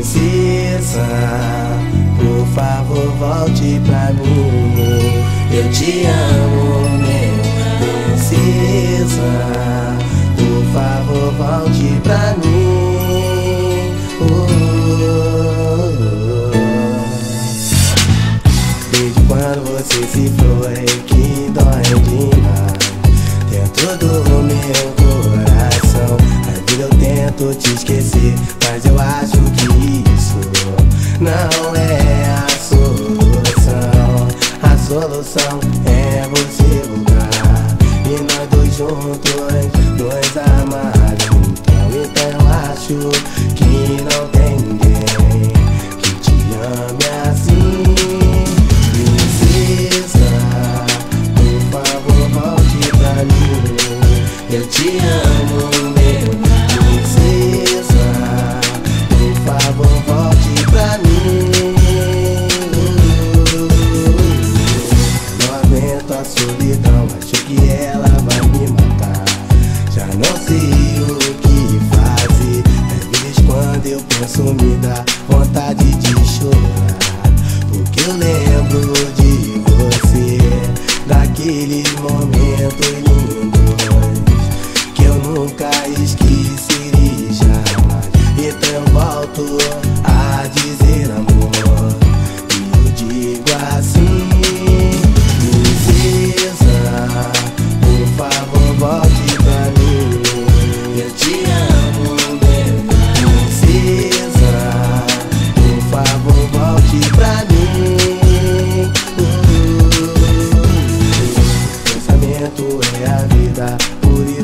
Princesa, por favor volte pra mim. Eu te amo, meu princesa. Por favor volte pra mim. Desde quando você se foi, que dói demais dentro do meu coração. A vida eu tento te esquecer, é você voltar e nós dois juntos nos amar. Então, então acho que não tem ninguém que te ame assim. Princesa, por favor, volte pra mim. Eu te amo,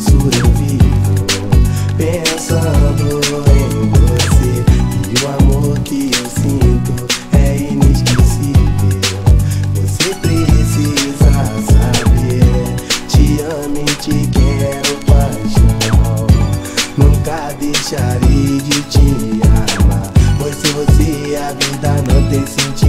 isso eu vivo pensando em você. E o amor que eu sinto é inesquecível. Você precisa saber, te amo e te quero paixão. Nunca deixarei de te amar. Pois se você a vida não tem sentido,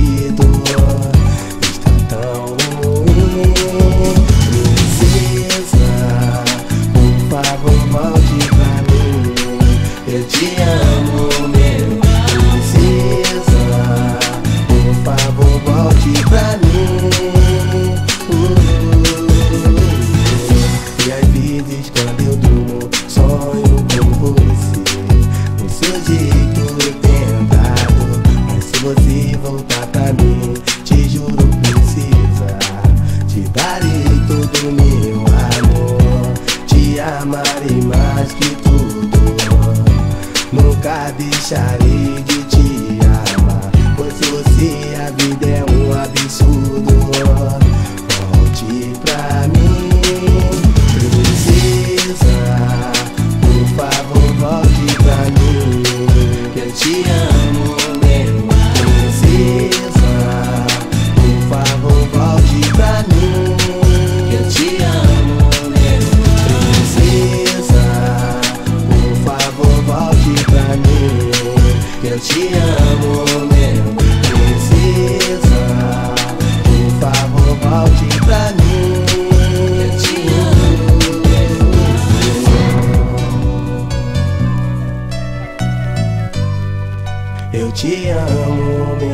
vezes quando eu durmo, sonho com você. No seu jeito tentado. Mas se você voltar pra mim, te juro, princesa. Te darei todo o meu amor. Te amarei mais que tudo. Nunca deixarei de te amar. Pois se você a vida é te amo,